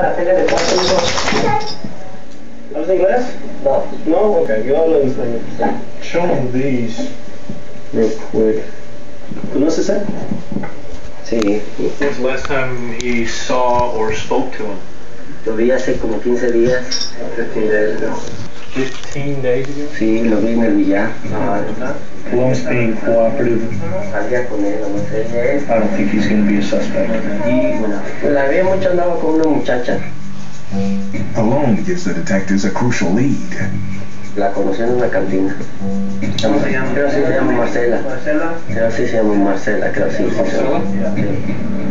la tele de cuatro hijos. ¿Hablas inglés? No. No, ok, yo hablo en español. Show him these real quick. ¿Conoces él? Sí, When's the last time he saw or spoke to him? lo vi hace como 15 días. 15 días. 15 days ago? Sí, lo vi en el billar. Colone's being cooperative. Salía con él, no sé, él. I don't think he's going to be a suspect. Y bueno, la vi mucho andaba con una muchacha. Alone gives the detectives a crucial lead. La conocí en una cantina. ¿Cómo se llama? Creo que sí se llama Marcela. Marcela. Creo que sí se llama Marcela, creo que sí. Sí.